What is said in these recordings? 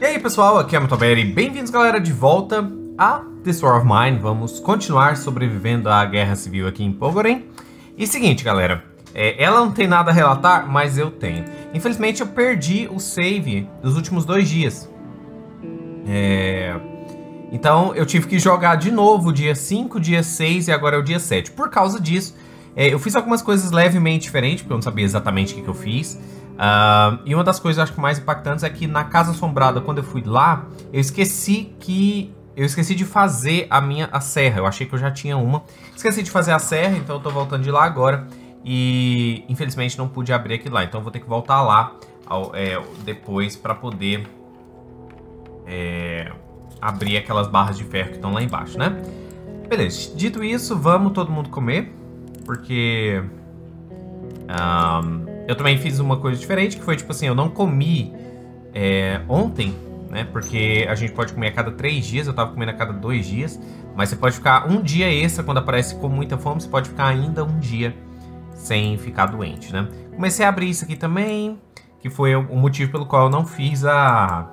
E aí pessoal, aqui é a Motoberi, bem-vindos galera de volta a This War of Mine. Vamos continuar sobrevivendo à guerra civil aqui em Pogoren. E seguinte galera, é, ela não tem nada a relatar, mas eu tenho. Infelizmente eu perdi o save dos últimos dois dias. É... Então eu tive que jogar de novo dia 5, dia 6 e agora é o dia 7. Por causa disso, é, eu fiz algumas coisas levemente diferentes, porque eu não sabia exatamente o que, que eu fiz. Uh, e uma das coisas acho que mais impactantes é que na Casa Assombrada, quando eu fui lá, eu esqueci que. Eu esqueci de fazer a minha a serra. Eu achei que eu já tinha uma. Esqueci de fazer a serra, então eu tô voltando de lá agora. E infelizmente não pude abrir aquilo lá. Então eu vou ter que voltar lá ao, é, depois para poder é, abrir aquelas barras de ferro que estão lá embaixo, né? Beleza, dito isso, vamos todo mundo comer. Porque. Um, eu também fiz uma coisa diferente, que foi tipo assim, eu não comi é, ontem, né? Porque a gente pode comer a cada três dias, eu tava comendo a cada dois dias. Mas você pode ficar um dia extra quando aparece com muita fome, você pode ficar ainda um dia sem ficar doente, né? Comecei a abrir isso aqui também, que foi o motivo pelo qual eu não fiz a,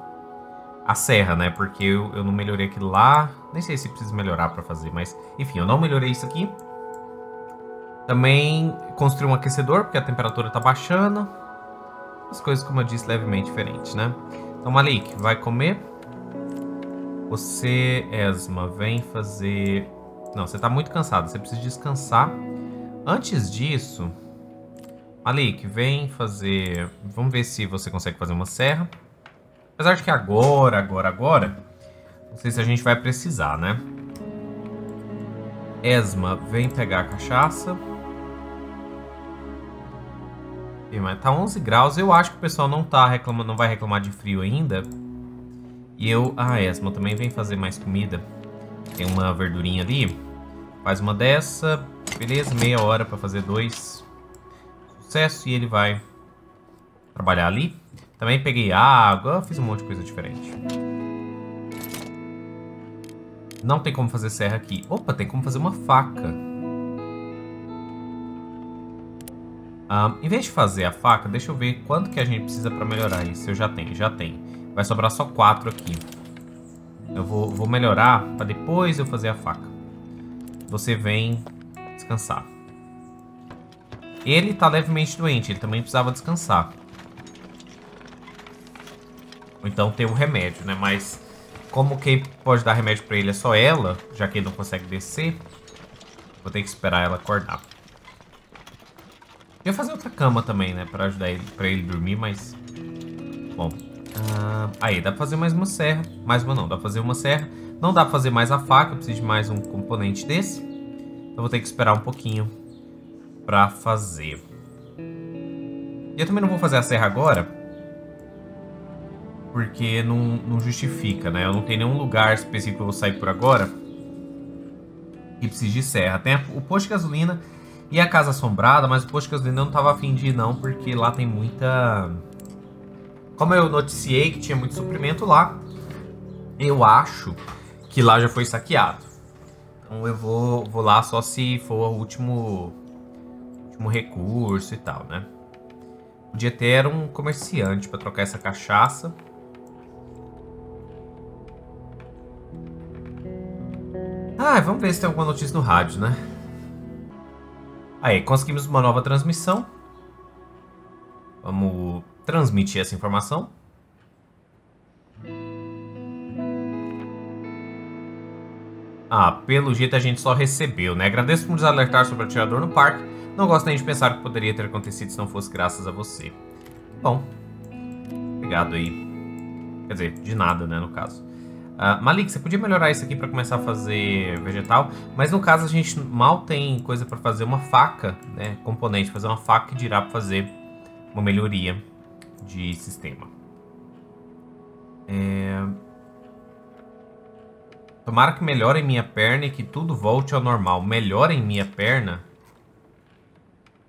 a serra, né? Porque eu, eu não melhorei aquilo lá. Nem sei se precisa melhorar para fazer, mas enfim, eu não melhorei isso aqui. Também construí um aquecedor, porque a temperatura está baixando. As coisas, como eu disse, levemente diferentes, né? Então, Malik, vai comer. Você, Esma, vem fazer... Não, você está muito cansado, você precisa descansar. Antes disso, Malik, vem fazer... Vamos ver se você consegue fazer uma serra. Apesar de que agora, agora, agora... Não sei se a gente vai precisar, né? Esma, vem pegar a cachaça mas tá 11 graus. Eu acho que o pessoal não tá reclamando, não vai reclamar de frio ainda. E eu... Ah, Esma também vem fazer mais comida. Tem uma verdurinha ali. Faz uma dessa. Beleza, meia hora pra fazer dois. Sucesso. E ele vai trabalhar ali. Também peguei água. Fiz um monte de coisa diferente. Não tem como fazer serra aqui. Opa, tem como fazer uma faca. Um, em vez de fazer a faca, deixa eu ver quanto que a gente precisa para melhorar isso. Eu já tenho, já tenho. Vai sobrar só quatro aqui. Eu vou, vou melhorar para depois eu fazer a faca. Você vem descansar. Ele tá levemente doente, ele também precisava descansar. Ou então ter um remédio, né? Mas como quem pode dar remédio para ele é só ela, já que ele não consegue descer, vou ter que esperar ela acordar. Eu ia fazer outra cama também, né? Pra ajudar ele, pra ele dormir, mas... Bom. Uh, aí, dá pra fazer mais uma serra. Mais uma não, dá pra fazer uma serra. Não dá pra fazer mais a faca, eu preciso de mais um componente desse. Então vou ter que esperar um pouquinho pra fazer. E eu também não vou fazer a serra agora. Porque não, não justifica, né? Eu não tenho nenhum lugar específico que eu vou sair por agora. E preciso de serra. Tem o posto de gasolina e a Casa Assombrada, mas o posto de gasolina não tava afim de ir não, porque lá tem muita... Como eu noticiei que tinha muito suprimento lá, eu acho que lá já foi saqueado. Então eu vou, vou lá só se for o último, último recurso e tal, né? Podia ter um comerciante para trocar essa cachaça. Ah, vamos ver se tem alguma notícia no rádio, né? Aí, conseguimos uma nova transmissão. Vamos transmitir essa informação. Ah, pelo jeito a gente só recebeu, né? Agradeço por nos alertar sobre o atirador no parque. Não gosto nem de pensar que poderia ter acontecido se não fosse graças a você. Bom, obrigado aí. Quer dizer, de nada, né, no caso. Uh, Malik, você podia melhorar isso aqui para começar a fazer vegetal, mas no caso a gente mal tem coisa para fazer uma faca, né? Componente, fazer uma faca que dirá para fazer uma melhoria de sistema. É... Tomara que melhore minha perna e que tudo volte ao normal. Melhore em minha perna?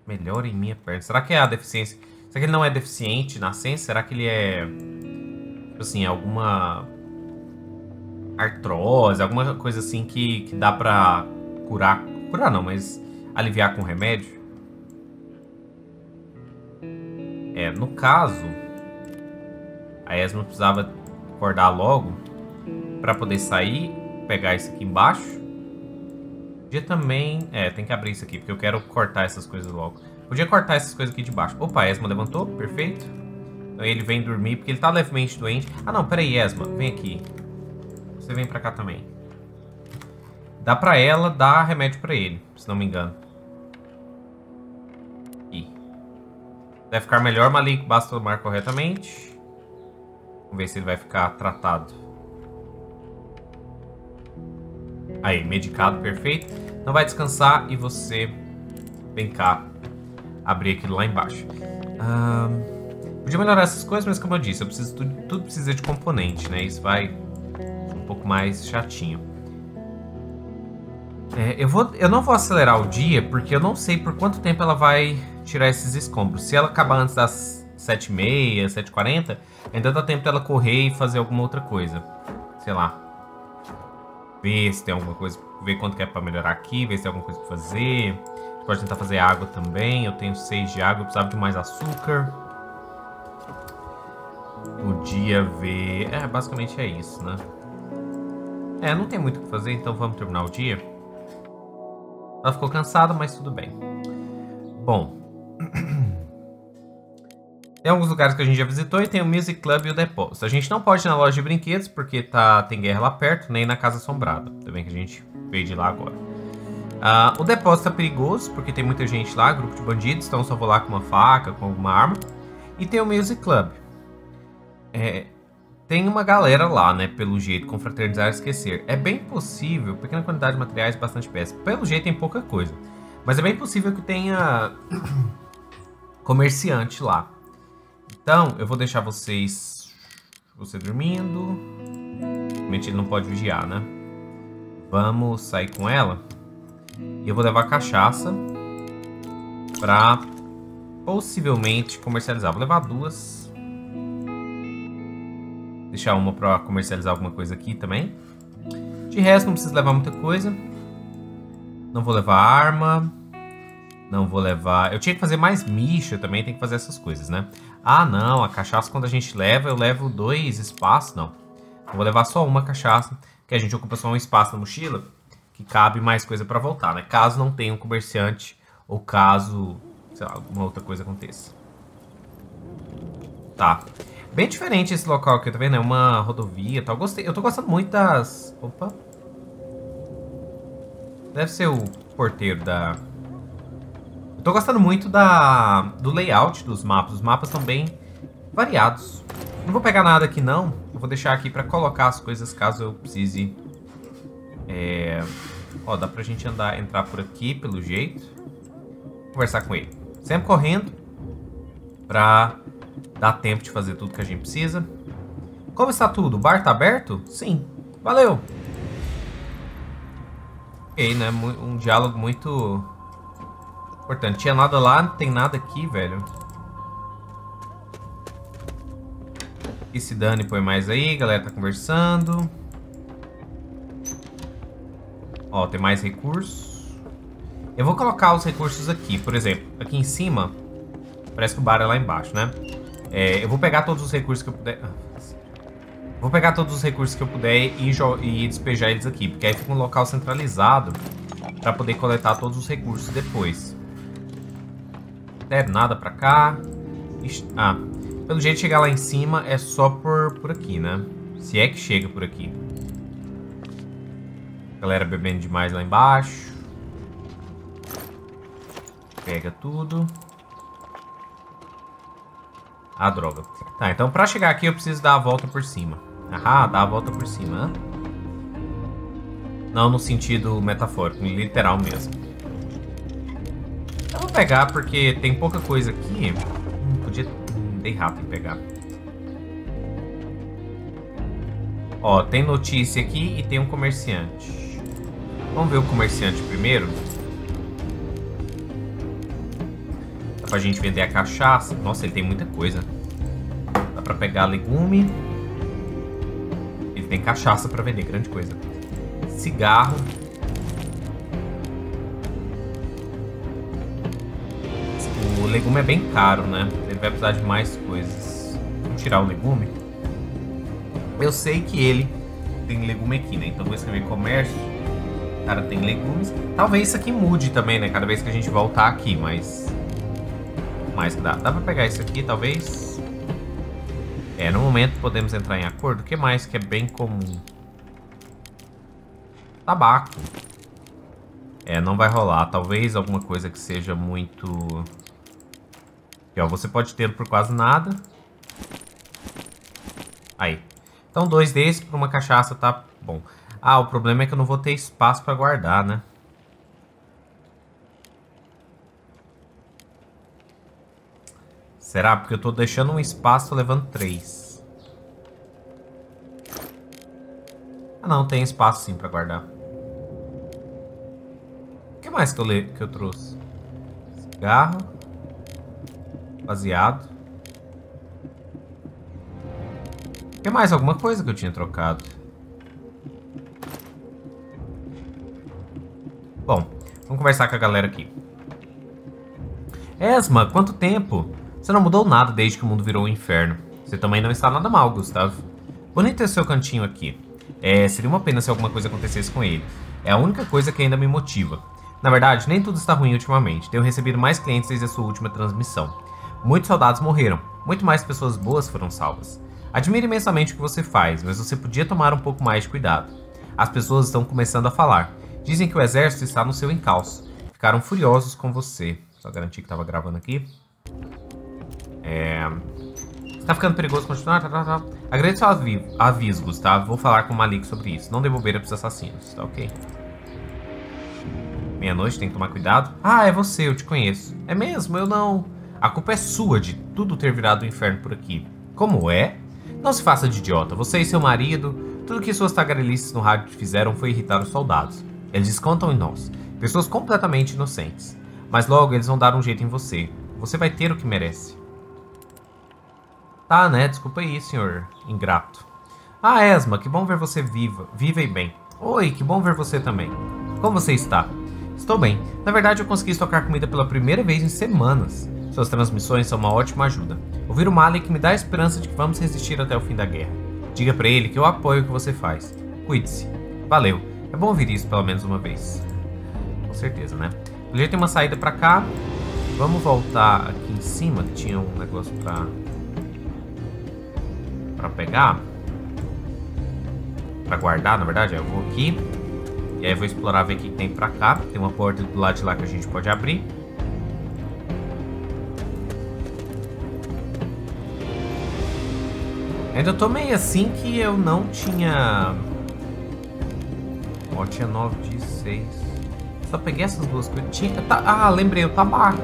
Melhore em minha perna. Será que é a deficiência? Será que ele não é deficiente nascença? Será que ele é... Tipo assim, alguma artrose, alguma coisa assim que, que dá pra curar. Curar não, mas aliviar com remédio. É, no caso, a Esma precisava acordar logo para poder sair, pegar isso aqui embaixo. Podia também... É, tem que abrir isso aqui, porque eu quero cortar essas coisas logo. Podia cortar essas coisas aqui de baixo. Opa, a Esma levantou, perfeito. Então ele vem dormir, porque ele tá levemente doente. Ah não, peraí, Esma, vem aqui. Você vem pra cá também. Dá pra ela dar remédio pra ele, se não me engano. Aqui. Deve ficar melhor, Malik, basta tomar corretamente. Vamos ver se ele vai ficar tratado. Aí, medicado, perfeito. Não vai descansar e você vem cá abrir aquilo lá embaixo. podia melhorar essas coisas, mas como eu disse, eu preciso, tudo, tudo precisa de componente, né? Isso vai pouco mais chatinho. É, eu, vou, eu não vou acelerar o dia, porque eu não sei por quanto tempo ela vai tirar esses escombros. Se ela acabar antes das 7h30, 7h40, ainda dá tempo dela correr e fazer alguma outra coisa. Sei lá. Ver se tem alguma coisa, ver quanto que é pra melhorar aqui, ver se tem alguma coisa pra fazer. Pode tentar fazer água também. Eu tenho 6 de água, eu precisava de mais açúcar. Podia ver... É, basicamente é isso, né? É, não tem muito o que fazer, então vamos terminar o dia. Ela ficou cansada, mas tudo bem. Bom. Tem alguns lugares que a gente já visitou e tem o Music Club e o depósito. A gente não pode ir na loja de brinquedos porque tá, tem guerra lá perto, nem na Casa Assombrada. Também que a gente veio de lá agora. Uh, o depósito é perigoso porque tem muita gente lá, grupo de bandidos, então só vou lá com uma faca, com alguma arma. E tem o Music Club. É, tem uma galera lá, né? Pelo jeito, confraternizar e esquecer. É bem possível, pequena quantidade de materiais, bastante peça. Pelo jeito tem pouca coisa. Mas é bem possível que tenha comerciante lá. Então, eu vou deixar vocês. Você dormindo. Realmente ele não pode vigiar, né? Vamos sair com ela. E eu vou levar cachaça pra possivelmente comercializar. Vou levar duas deixar uma para comercializar alguma coisa aqui também. De resto, não precisa levar muita coisa. Não vou levar arma. Não vou levar... Eu tinha que fazer mais micha também, tem que fazer essas coisas, né? Ah, não, a cachaça quando a gente leva, eu levo dois espaços, não. Eu vou levar só uma cachaça, que a gente ocupa só um espaço na mochila, que cabe mais coisa para voltar, né? Caso não tenha um comerciante, ou caso, sei lá, alguma outra coisa aconteça. Tá. Bem diferente esse local aqui, tá vendo? É uma rodovia e tal. Gostei. Eu tô gostando muito das... Opa. Deve ser o porteiro da... Eu tô gostando muito da... do layout dos mapas. Os mapas são bem variados. Não vou pegar nada aqui, não. Eu vou deixar aqui pra colocar as coisas caso eu precise... É... Ó, dá pra gente andar, entrar por aqui, pelo jeito. Conversar com ele. Sempre correndo. Pra Dá tempo de fazer tudo que a gente precisa. Como está tudo? O bar tá aberto? Sim. Valeu. Ok, né? Um diálogo muito importante. Tinha nada lá, não tem nada aqui, velho. E se dane, põe mais aí. galera tá conversando. Ó, tem mais recursos. Eu vou colocar os recursos aqui. Por exemplo, aqui em cima. Parece que o bar é lá embaixo, né? É, eu vou pegar todos os recursos que eu puder... Ah, vou pegar todos os recursos que eu puder e, e despejar eles aqui. Porque aí fica um local centralizado para poder coletar todos os recursos depois. É, nada pra cá. Ah, pelo jeito chegar lá em cima é só por, por aqui, né? Se é que chega por aqui. Galera bebendo demais lá embaixo. Pega tudo. Ah, droga. Tá, então pra chegar aqui eu preciso dar a volta por cima. Ah, dar a volta por cima. Não no sentido metafórico, literal mesmo. Eu vou pegar porque tem pouca coisa aqui. Hum, podia... Hum, dei rápido em pegar. Ó, tem notícia aqui e tem um comerciante. Vamos ver o comerciante primeiro. Dá pra gente vender a cachaça. Nossa, ele tem muita coisa. Dá pra pegar legume. Ele tem cachaça pra vender, grande coisa. Cigarro. O legume é bem caro, né? Ele vai precisar de mais coisas. Vamos tirar o legume. Eu sei que ele tem legume aqui, né? Então vou escrever comércio. Cara, tem legumes. Talvez isso aqui mude também, né? Cada vez que a gente voltar aqui, mas... Mais que dá. Dá pra pegar isso aqui, talvez? É, no momento podemos entrar em acordo. O que mais que é bem comum? Tabaco. É, não vai rolar. Talvez alguma coisa que seja muito... Aqui, ó, você pode ter por quase nada. Aí. Então, dois desses para uma cachaça tá bom. Ah, o problema é que eu não vou ter espaço para guardar, né? Será? Porque eu tô deixando um espaço levando três. Ah, não. Tem espaço sim para guardar. O que mais que eu, le que eu trouxe? Cigarro. Baseado. Tem mais alguma coisa que eu tinha trocado? Bom, vamos conversar com a galera aqui. Esma, quanto tempo? Você não mudou nada desde que o mundo virou um inferno. Você também não está nada mal, Gustavo. Bonito esse seu cantinho aqui. É, seria uma pena se alguma coisa acontecesse com ele. É a única coisa que ainda me motiva. Na verdade, nem tudo está ruim ultimamente. Tenho recebido mais clientes desde a sua última transmissão. Muitos soldados morreram. Muito mais pessoas boas foram salvas. Admiro imensamente o que você faz, mas você podia tomar um pouco mais de cuidado. As pessoas estão começando a falar. Dizem que o exército está no seu encalço. Ficaram furiosos com você. Só garantir que estava gravando aqui. É... Está ficando perigoso continuar? Tá, tá, tá. Agradeço ao aviso, Gustavo. Vou falar com o Malik sobre isso. Não dê bobeira para os assassinos, tá ok? Meia-noite, tem que tomar cuidado. Ah, é você, eu te conheço. É mesmo? Eu não... A culpa é sua de tudo ter virado um inferno por aqui. Como é? Não se faça de idiota. Você e seu marido, tudo que suas tagarelices no rádio fizeram foi irritar os soldados. Eles descontam em nós, pessoas completamente inocentes. Mas logo eles vão dar um jeito em você. Você vai ter o que merece. Tá, né? Desculpa aí, senhor ingrato. Ah, Esma, que bom ver você viva, viva e bem. Oi, que bom ver você também. Como você está? Estou bem. Na verdade, eu consegui estocar comida pela primeira vez em semanas. Suas transmissões são uma ótima ajuda. Ouvir o Malik me dá a esperança de que vamos resistir até o fim da guerra. Diga para ele que eu apoio o que você faz. Cuide-se. Valeu. É bom ouvir isso pelo menos uma vez. Com certeza, né? Jeito tem uma saída para cá. Vamos voltar aqui em cima, que tinha um negócio pra... Pra pegar. Pra guardar, na verdade. Eu vou aqui. E aí vou explorar, ver o que tem pra cá. Tem uma porta do lado de lá que a gente pode abrir. Ainda tô meio assim que eu não tinha... Ó, tinha 9 de 6. Só peguei essas duas coisas. Tinha... Tá... Ah, lembrei, o tabaco.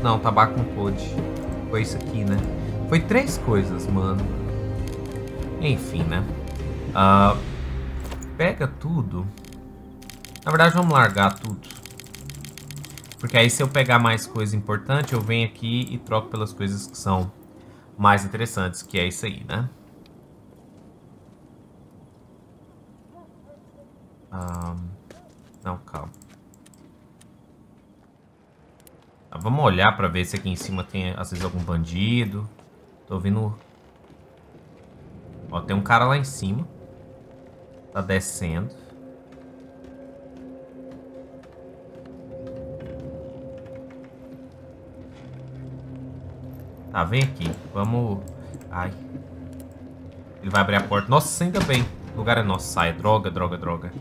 Não, o tabaco não pôde. Foi isso aqui, né? Foi três coisas, mano. Enfim, né? Uh, pega tudo. Na verdade, vamos largar tudo. Porque aí se eu pegar mais coisa importante, eu venho aqui e troco pelas coisas que são mais interessantes, que é isso aí, né? Um, não, calma. Ah, vamos olhar pra ver se aqui em cima tem, às vezes, algum bandido. Tô ouvindo... Ó, tem um cara lá em cima. Tá descendo. Tá, vem aqui. Vamos... Ai. Ele vai abrir a porta. Nossa, ainda bem. O lugar é nosso. Sai. Droga, droga, droga.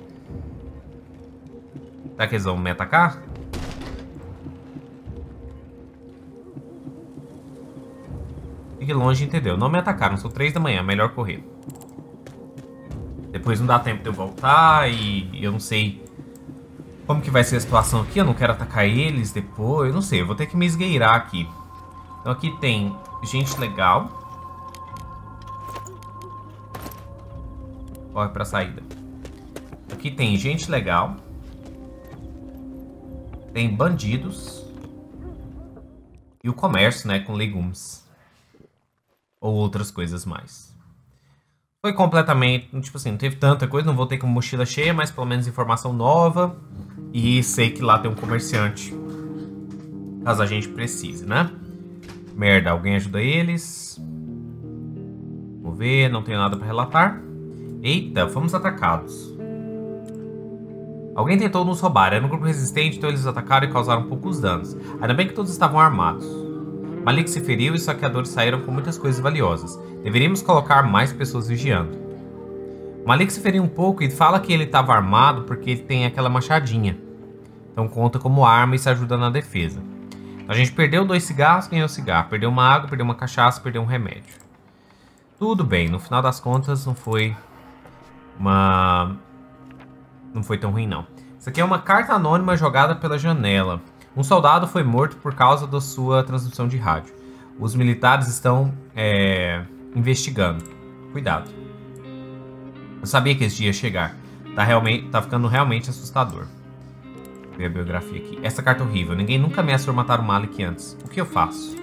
Será que eles vão me atacar? Fique longe, entendeu? Não me atacaram. São três da manhã. Melhor correr. Depois não dá tempo de eu voltar e eu não sei como que vai ser a situação aqui. Eu não quero atacar eles depois. Eu não sei. Eu vou ter que me esgueirar aqui. Então aqui tem gente legal. Corre pra saída. Aqui tem gente legal. Tem bandidos. E o comércio, né, com legumes. Ou outras coisas mais. Foi completamente, tipo assim, não teve tanta coisa, não voltei com mochila cheia, mas pelo menos informação nova. E sei que lá tem um comerciante. Caso a gente precise, né? Merda, alguém ajuda eles? Vamos ver, não tenho nada para relatar. Eita, fomos atacados. Alguém tentou nos roubar. Era um grupo resistente, então eles atacaram e causaram poucos danos. Ainda bem que todos estavam armados. Malik se feriu e os saqueadores saíram com muitas coisas valiosas. Deveríamos colocar mais pessoas vigiando. Malik se feriu um pouco e fala que ele estava armado porque ele tem aquela machadinha. Então conta como arma e isso ajuda na defesa. A gente perdeu dois cigarros, ganhou cigarro. Perdeu uma água, perdeu uma cachaça, perdeu um remédio. Tudo bem, no final das contas não foi uma... Não foi tão ruim não. Isso aqui é uma carta anônima jogada pela janela. Um soldado foi morto por causa da sua transmissão de rádio. Os militares estão é, investigando. Cuidado. Eu sabia que esse dia ia chegar. Tá, realmente, tá ficando realmente assustador. Ver a biografia aqui. Essa carta é horrível. Ninguém nunca ameaçou matar o Malik antes. O que eu faço?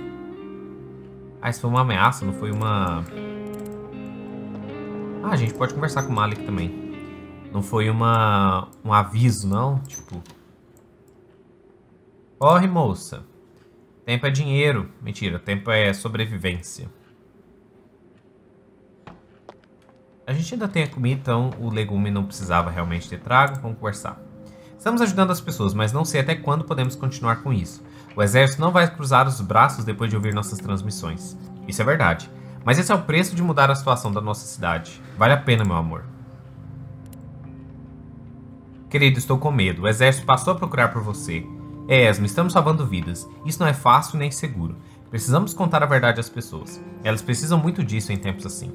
Ah, isso foi uma ameaça, não foi uma... Ah, a gente pode conversar com o Malik também. Não foi uma um aviso, não? Tipo... Corre, moça. Tempo é dinheiro. Mentira, tempo é sobrevivência. A gente ainda tem a comida, então o legume não precisava realmente ter trago. Vamos conversar. Estamos ajudando as pessoas, mas não sei até quando podemos continuar com isso. O exército não vai cruzar os braços depois de ouvir nossas transmissões. Isso é verdade. Mas esse é o preço de mudar a situação da nossa cidade. Vale a pena, meu amor. Querido, estou com medo. O exército passou a procurar por você. É, estamos salvando vidas. Isso não é fácil nem seguro. Precisamos contar a verdade às pessoas. Elas precisam muito disso em tempos assim.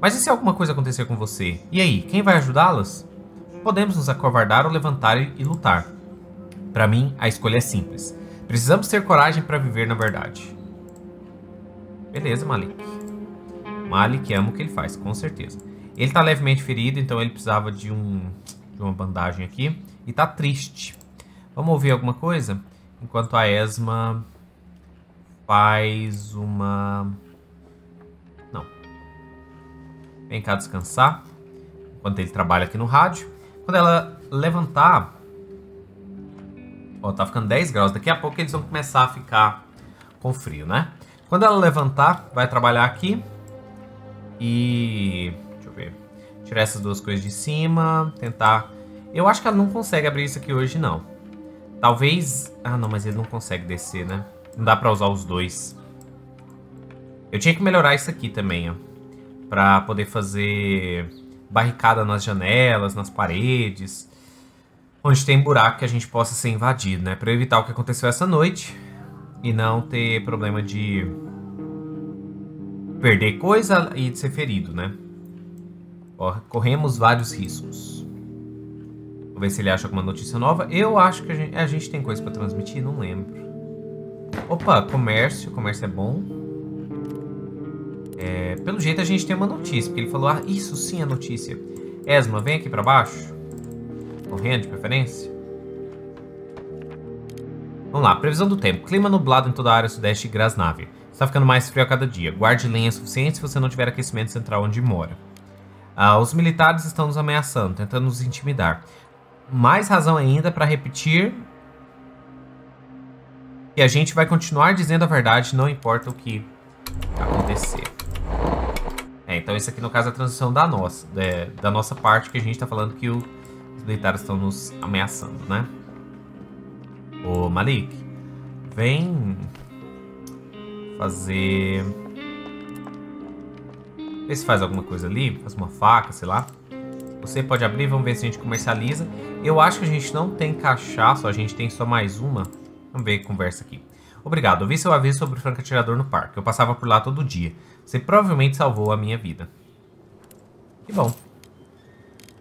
Mas e se alguma coisa acontecer com você? E aí, quem vai ajudá-las? Podemos nos acovardar ou levantar e lutar. Para mim, a escolha é simples. Precisamos ter coragem para viver na verdade. Beleza, Malik. Malik ama o que ele faz, com certeza. Ele tá levemente ferido, então ele precisava de, um, de uma bandagem aqui. E tá triste. Vamos ouvir alguma coisa? Enquanto a Esma faz uma Vem cá descansar. Enquanto ele trabalha aqui no rádio. Quando ela levantar... Ó, tá ficando 10 graus. Daqui a pouco eles vão começar a ficar com frio, né? Quando ela levantar, vai trabalhar aqui. E... Deixa eu ver. Tirar essas duas coisas de cima. Tentar... Eu acho que ela não consegue abrir isso aqui hoje, não. Talvez... Ah, não, mas ele não consegue descer, né? Não dá pra usar os dois. Eu tinha que melhorar isso aqui também, ó para poder fazer barricada nas janelas, nas paredes, onde tem buraco que a gente possa ser invadido, né? Para evitar o que aconteceu essa noite e não ter problema de perder coisa e de ser ferido, né? corremos vários riscos. Vou ver se ele acha alguma notícia nova. Eu acho que a gente, a gente tem coisa para transmitir, não lembro. Opa, comércio, comércio é bom. É, pelo jeito a gente tem uma notícia, porque ele falou, ah, isso sim é notícia. Esma, vem aqui para baixo. Correndo de preferência. Vamos lá, previsão do tempo. Clima nublado em toda a área sudeste de Grasnávia. Está ficando mais frio a cada dia. Guarde lenha suficiente se você não tiver aquecimento central onde mora. Ah, os militares estão nos ameaçando, tentando nos intimidar. Mais razão ainda para repetir que a gente vai continuar dizendo a verdade, não importa o que acontecer. É, então isso aqui no caso é a transição da nossa, é, da nossa parte que a gente tá falando que os militares estão nos ameaçando, né? Ô Malik, vem fazer... Vê se faz alguma coisa ali, faz uma faca, sei lá. Você pode abrir, vamos ver se a gente comercializa. Eu acho que a gente não tem cachaça, a gente tem só mais uma. Vamos ver, conversa aqui. Obrigado, ouvi seu aviso sobre o franco atirador no parque. Eu passava por lá todo dia. Você provavelmente salvou a minha vida. Que bom.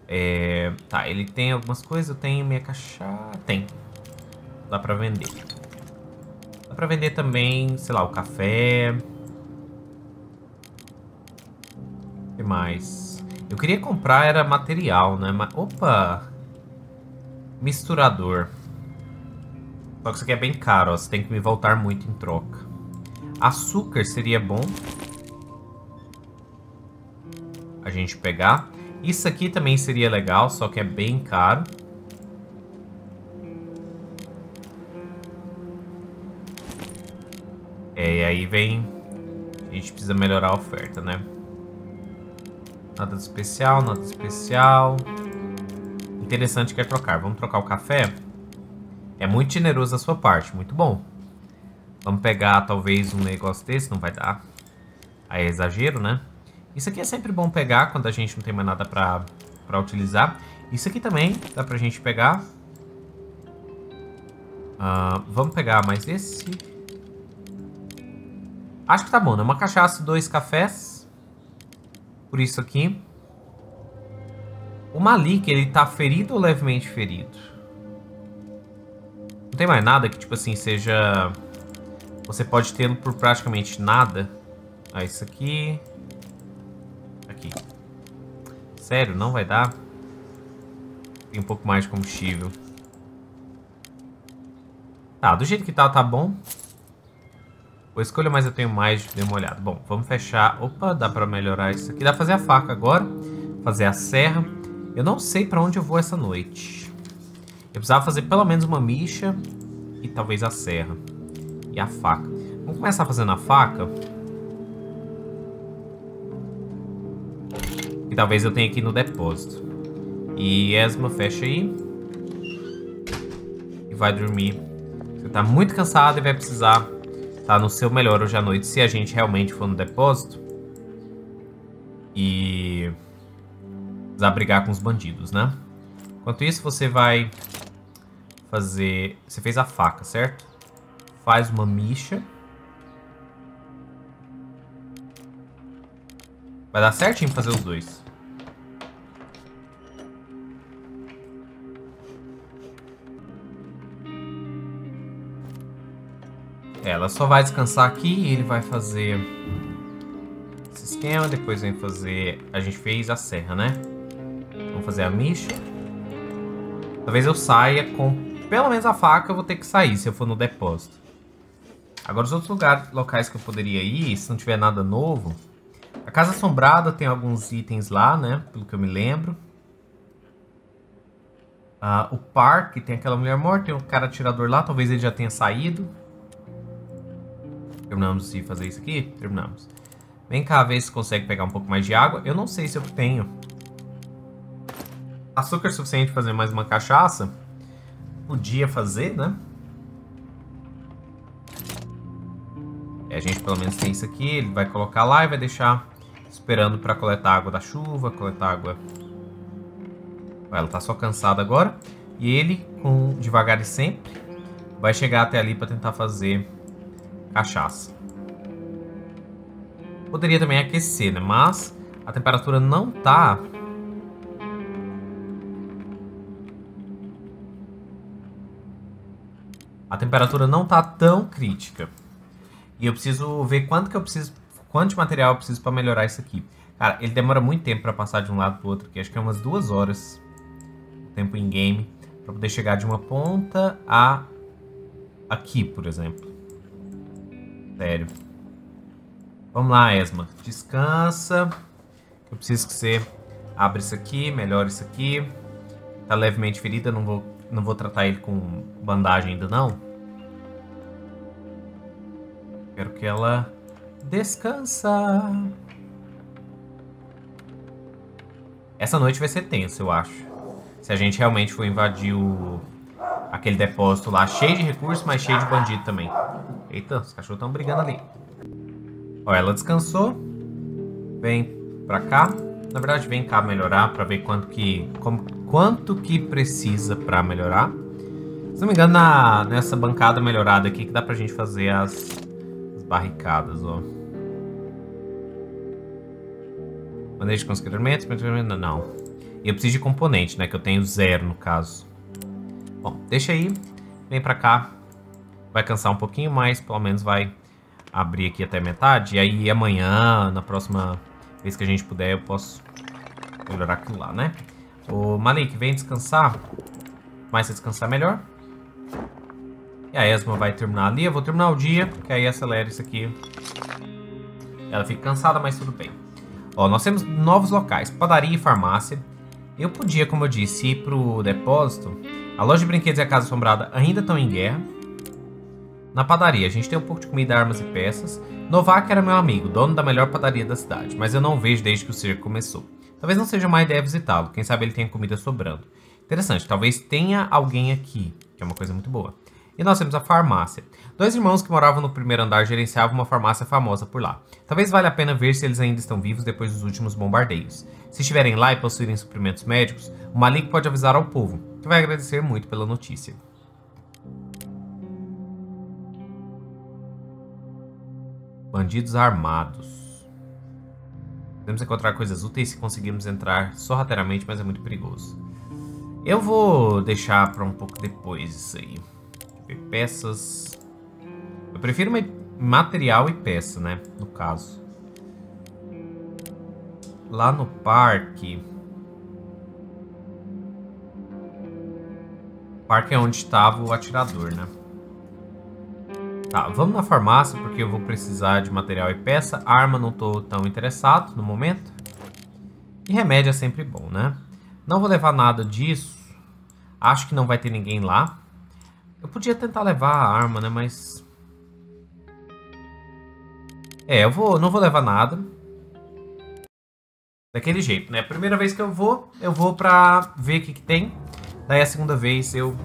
É... Tá, ele tem algumas coisas. Eu tenho minha cachaça... Tem. Dá pra vender. Dá pra vender também, sei lá, o café. O que mais? Eu queria comprar, era material, né? Opa! Misturador. Só que isso aqui é bem caro, ó. Você tem que me voltar muito em troca. Açúcar seria bom. A gente pegar. Isso aqui também seria legal, só que é bem caro. É, e aí vem... A gente precisa melhorar a oferta, né? Nada de especial, nada de especial. Interessante quer trocar. Vamos trocar o café? É muito generoso da sua parte, muito bom. Vamos pegar talvez um negócio desse, não vai dar. Aí é exagero, né? Isso aqui é sempre bom pegar quando a gente não tem mais nada pra, pra utilizar. Isso aqui também dá pra gente pegar. Uh, vamos pegar mais esse. Acho que tá bom, né? Uma cachaça e dois cafés. Por isso aqui. O Malik, ele tá ferido ou levemente ferido? Não tem mais nada que, tipo assim, seja... Você pode tê-lo por praticamente nada. Ah, isso aqui... Aqui. Sério, não vai dar? Tem um pouco mais de combustível. Tá, do jeito que tá, tá bom. Vou escolher, mas eu tenho mais, dê uma olhada. Bom, vamos fechar. Opa, dá pra melhorar isso aqui. Dá pra fazer a faca agora. Fazer a serra. Eu não sei pra onde eu vou essa noite. Eu precisava fazer pelo menos uma micha e talvez a serra. E a faca. Vamos começar fazendo a faca. E talvez eu tenha aqui no depósito. E Esma, fecha aí. E vai dormir. Você tá muito cansado e vai precisar tá no seu melhor hoje à noite, se a gente realmente for no depósito e desabrigar com os bandidos, né? Enquanto isso, você vai fazer... Você fez a faca, certo? Faz uma micha. Vai dar certinho fazer os dois. Ela só vai descansar aqui e ele vai fazer esse esquema. Depois vem fazer... A gente fez a serra, né? Vamos fazer a micha. Talvez eu saia com... Pelo menos a faca eu vou ter que sair se eu for no depósito. Agora os outros lugares, locais que eu poderia ir, se não tiver nada novo... A Casa Assombrada tem alguns itens lá, né? Pelo que eu me lembro. Uh, o parque tem aquela mulher morta, tem um cara atirador lá, talvez ele já tenha saído. Terminamos de fazer isso aqui? Terminamos. Vem cá ver se consegue pegar um pouco mais de água. Eu não sei se eu tenho açúcar suficiente para fazer mais uma cachaça. Podia fazer, né? A gente pelo menos tem isso aqui. Ele vai colocar lá e vai deixar esperando para coletar água da chuva, coletar água... Ela tá só cansada agora. E ele, com devagar e sempre, vai chegar até ali para tentar fazer cachaça. Poderia também aquecer, né? Mas a temperatura não tá... A temperatura não tá tão crítica. E eu preciso ver quanto que eu preciso... Quanto de material eu preciso para melhorar isso aqui. Cara, ele demora muito tempo para passar de um lado pro outro aqui. Acho que é umas duas horas. Tempo em game. Para poder chegar de uma ponta a... Aqui, por exemplo. Sério. Vamos lá, Esma. Descansa. Eu preciso que você abra isso aqui, melhore isso aqui. Tá levemente ferida, não vou, não vou tratar ele com bandagem ainda não. Quero que ela descansa. Essa noite vai ser tenso, eu acho. Se a gente realmente for invadir o... aquele depósito lá, cheio de recursos, mas cheio de bandido também. Eita, os cachorros estão brigando ali. Ó, ela descansou. Vem pra cá. Na verdade, vem cá melhorar pra ver quanto que, como, quanto que precisa pra melhorar. Se não me engano, na, nessa bancada melhorada aqui que dá pra gente fazer as, as barricadas, ó. Manejo com os equipamentos, não. E eu preciso de componente, né? Que eu tenho zero no caso. Bom, deixa aí. Vem pra cá. Vai cansar um pouquinho, mas pelo menos vai abrir aqui até metade. E aí amanhã, na próxima vez que a gente puder, eu posso melhorar aquilo lá, né? O Malik, vem descansar. Mais você descansar, melhor. E a Esma vai terminar ali. Eu vou terminar o dia, que aí acelera isso aqui. Ela fica cansada, mas tudo bem. Ó, nós temos novos locais, padaria e farmácia. Eu podia, como eu disse, ir pro depósito. A loja de brinquedos e a casa assombrada ainda estão em guerra. Na padaria, a gente tem um pouco de comida, armas e peças. Novak era meu amigo, dono da melhor padaria da cidade, mas eu não vejo desde que o circo começou. Talvez não seja uma ideia visitá-lo. Quem sabe ele tenha comida sobrando. Interessante, talvez tenha alguém aqui, que é uma coisa muito boa. E nós temos a farmácia. Dois irmãos que moravam no primeiro andar gerenciavam uma farmácia famosa por lá. Talvez valha a pena ver se eles ainda estão vivos depois dos últimos bombardeios. Se estiverem lá e possuírem suprimentos médicos, o Malik pode avisar ao povo, que vai agradecer muito pela notícia. Bandidos armados. Podemos encontrar coisas úteis se conseguirmos entrar sorrateiramente, mas é muito perigoso. Eu vou deixar para um pouco depois isso aí. Peças. Eu prefiro material e peça, né? No caso. Lá no parque. O parque é onde estava o atirador, né? Tá, vamos na farmácia porque eu vou precisar de material e peça. Arma não tô tão interessado no momento. E remédio é sempre bom, né? Não vou levar nada disso. Acho que não vai ter ninguém lá. Eu podia tentar levar a arma, né? Mas... É, eu vou, não vou levar nada. Daquele jeito, né? Primeira vez que eu vou, eu vou pra ver o que, que tem. Daí a segunda vez eu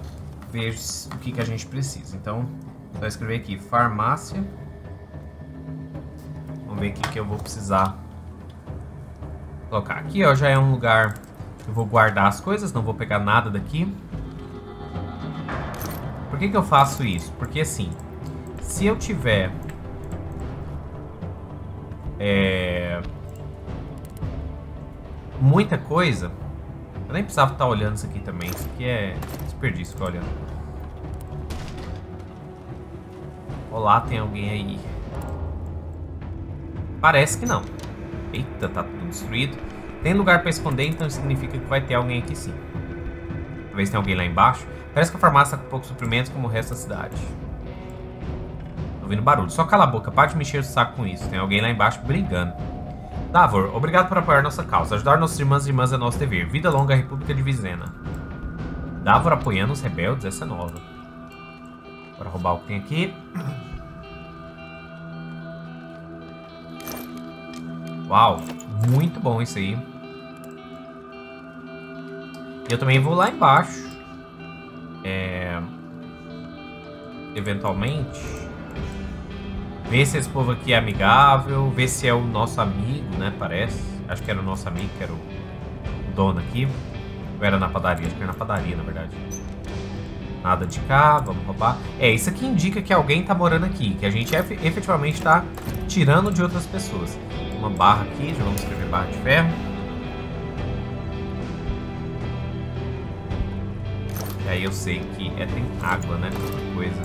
vejo o que, que a gente precisa. Então, Vou escrever aqui, farmácia. Vamos ver o que, que eu vou precisar colocar. Aqui, ó, já é um lugar que eu vou guardar as coisas, não vou pegar nada daqui. Por que que eu faço isso? Porque assim, se eu tiver... É, muita coisa, eu nem precisava estar olhando isso aqui também. Isso aqui é desperdício ficar olhando. Olá, tem alguém aí? Parece que não. Eita, tá tudo destruído. Tem lugar pra esconder, então significa que vai ter alguém aqui sim. Talvez tenha alguém lá embaixo. Parece que a farmácia tá com poucos suprimentos como o resto da cidade. Tô ouvindo barulho. Só cala a boca, para de mexer o saco com isso. Tem alguém lá embaixo brigando. Davor, obrigado por apoiar nossa causa. Ajudar nossas irmãs e irmãs é nosso dever. Vida longa República de Vizena. Davor apoiando os rebeldes? Essa é nova. Bora roubar o que tem aqui. Uau, muito bom isso aí. Eu também vou lá embaixo. É... Eventualmente. Ver se esse povo aqui é amigável. Ver se é o nosso amigo, né? Parece. Acho que era o nosso amigo, que era o dono aqui. Ou era na padaria? Acho que era na padaria, na verdade. Nada de cá, vamos roubar. É, isso aqui indica que alguém tá morando aqui, que a gente efetivamente tá tirando de outras pessoas. Uma barra aqui, já vamos escrever barra de ferro. E aí eu sei que é, tem água, né? Outra coisa.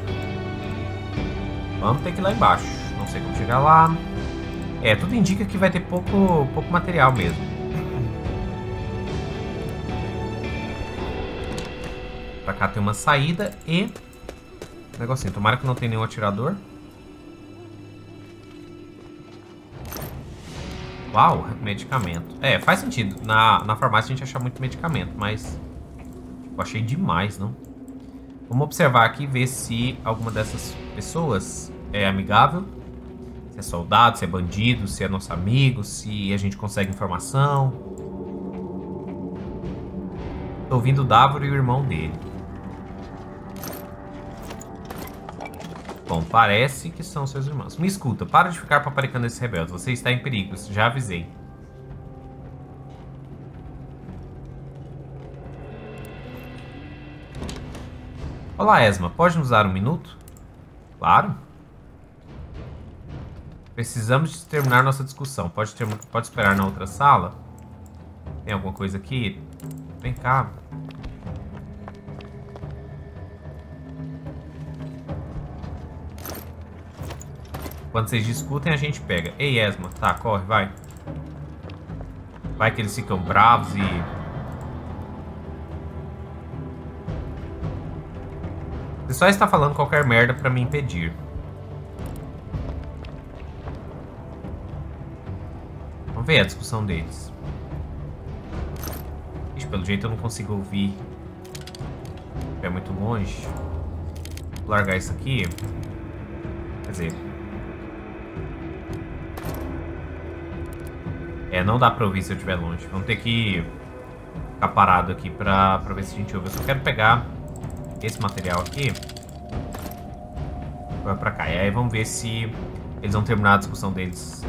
Vamos ter que ir lá embaixo. Não sei como chegar lá. É, tudo indica que vai ter pouco, pouco material mesmo. Pra cá tem uma saída e... Negocinho, tomara que não tenha nenhum atirador. Uau, medicamento. É, faz sentido. Na, na farmácia a gente achar muito medicamento, mas... Eu achei demais, não? Vamos observar aqui e ver se alguma dessas pessoas é amigável. Se é soldado, se é bandido, se é nosso amigo, se a gente consegue informação. Tô ouvindo o Davor e o irmão dele. Bom, parece que são seus irmãos. Me escuta, para de ficar paparicando esses rebeldes. Você está em perigo, já avisei. Olá, Esma. Pode nos dar um minuto? Claro. Precisamos terminar nossa discussão. Pode, ter, pode esperar na outra sala? Tem alguma coisa aqui? Vem cá. Quando vocês discutem, a gente pega. Ei, Esma. Tá, corre, vai. Vai que eles ficam bravos e... Você só está falando qualquer merda pra me impedir. Vamos ver a discussão deles. Ixi, pelo jeito eu não consigo ouvir. É muito longe. Vou largar isso aqui. Quer dizer, não dá pra ouvir se eu estiver longe. Vamos ter que ficar parado aqui pra, pra ver se a gente ouve. Eu só quero pegar esse material aqui. Vai pra cá. E aí vamos ver se eles vão terminar a discussão deles.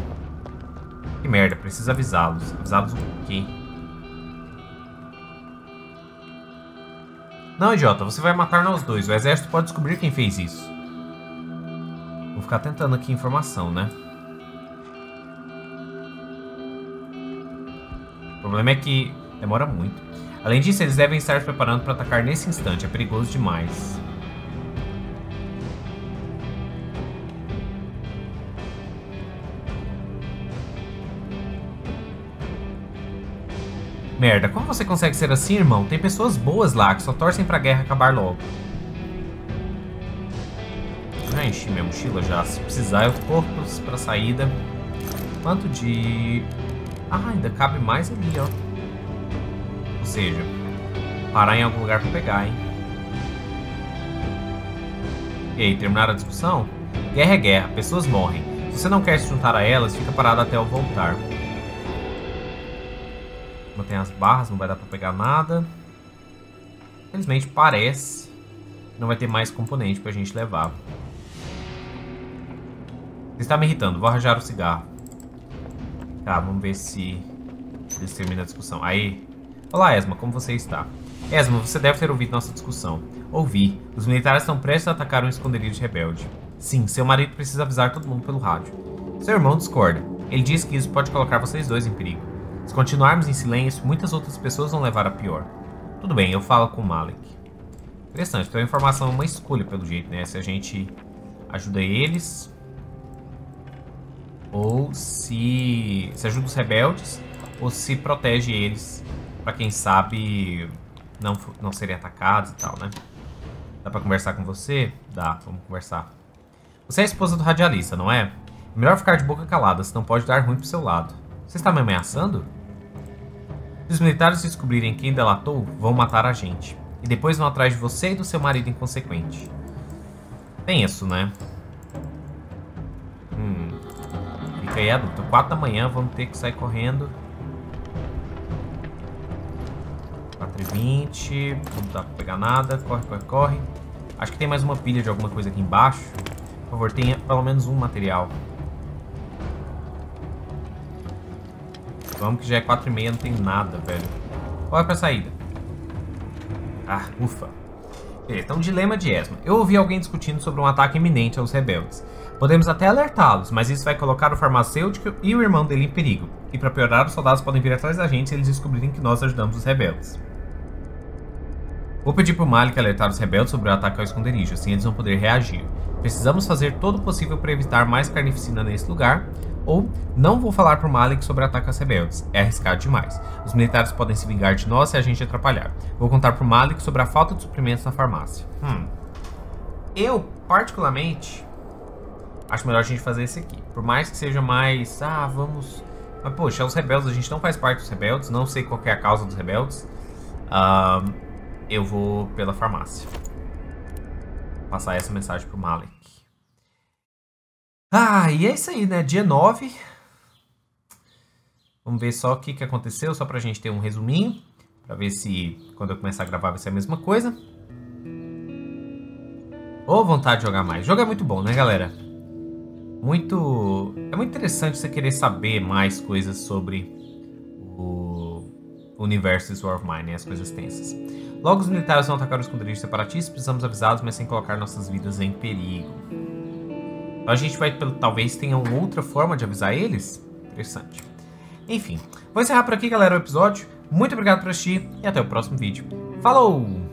Que merda, preciso avisá-los. Avisá-los o quê? Não, idiota, você vai matar nós dois. O exército pode descobrir quem fez isso. Vou ficar tentando aqui informação, né? Problema é que demora muito. Além disso, eles devem estar se preparando para atacar nesse instante. É perigoso demais. Merda, como você consegue ser assim, irmão? Tem pessoas boas lá que só torcem pra guerra acabar logo. Já enchi minha mochila já. Se precisar, eu corro pra saída. Quanto de... Ah, ainda cabe mais ali, ó. Ou seja, parar em algum lugar pra pegar, hein? E aí, terminaram a discussão? Guerra é guerra, pessoas morrem. Se você não quer se juntar a elas, fica parado até eu voltar. Mantém as barras, não vai dar pra pegar nada. Infelizmente parece não vai ter mais componente pra gente levar. Você está me irritando, vou arranjar o cigarro. Tá, vamos ver se eles terminam a discussão. Aí. Olá, Esma, como você está? Esma, você deve ter ouvido nossa discussão. Ouvi. Os militares estão prestes a atacar um esconderijo rebelde. Sim, seu marido precisa avisar todo mundo pelo rádio. Seu irmão discorda. Ele diz que isso pode colocar vocês dois em perigo. Se continuarmos em silêncio, muitas outras pessoas vão levar a pior. Tudo bem, eu falo com o Malik. Interessante, então a informação é uma escolha pelo jeito, né? Se a gente ajuda eles ou se, se ajuda os rebeldes ou se protege eles para quem sabe não, não serem atacados e tal, né? Dá pra conversar com você? Dá, vamos conversar. Você é a esposa do radialista, não é? Melhor ficar de boca calada, senão pode dar ruim pro seu lado. Você está me ameaçando? Se os militares descobrirem quem delatou, vão matar a gente. E depois vão atrás de você e do seu marido inconsequente. Tem isso, né? Aí adulto. 4 da manhã, vamos ter que sair correndo. 4 e 20 Não dá pra pegar nada. Corre, corre, corre. Acho que tem mais uma pilha de alguma coisa aqui embaixo. Por favor, tenha pelo menos um material. Vamos que já é 4 e meia, não tem nada, velho. Qual é pra saída? Ah, ufa. então dilema de Esma. Eu ouvi alguém discutindo sobre um ataque iminente aos rebeldes. Podemos até alertá-los, mas isso vai colocar o farmacêutico e o irmão dele em perigo. E para piorar, os soldados podem vir atrás da gente se eles descobrirem que nós ajudamos os rebeldes. Vou pedir pro Malik alertar os rebeldes sobre o ataque ao esconderijo, assim eles vão poder reagir. Precisamos fazer todo o possível para evitar mais carnificina nesse lugar, ou não vou falar pro Malik sobre ataque aos rebeldes, é arriscado demais. Os militares podem se vingar de nós se a gente atrapalhar. Vou contar pro Malik sobre a falta de suprimentos na farmácia. Hum. Eu, particularmente, acho melhor a gente fazer esse aqui. Por mais que seja mais, ah, vamos... Mas, poxa, é os rebeldes, a gente não faz parte dos rebeldes, não sei qual é a causa dos rebeldes. Uh, eu vou pela farmácia. Passar essa mensagem pro Malik. Ah, e é isso aí, né? Dia 9. Vamos ver só o que, que aconteceu, só pra gente ter um resuminho. Pra ver se quando eu começar a gravar vai ser a mesma coisa. Ou vontade de jogar mais. Jogo é muito bom, né, galera? Muito... É muito interessante você querer saber mais coisas sobre o universo de Sword of Mine, né? As coisas tensas. Logo, os militares vão atacar os esconderijos separatistas. Precisamos avisá-los, mas sem colocar nossas vidas em perigo. Então a gente vai, talvez tenha outra forma de avisar eles. Interessante. Enfim, vou encerrar por aqui, galera, o episódio. Muito obrigado por assistir e até o próximo vídeo. Falou!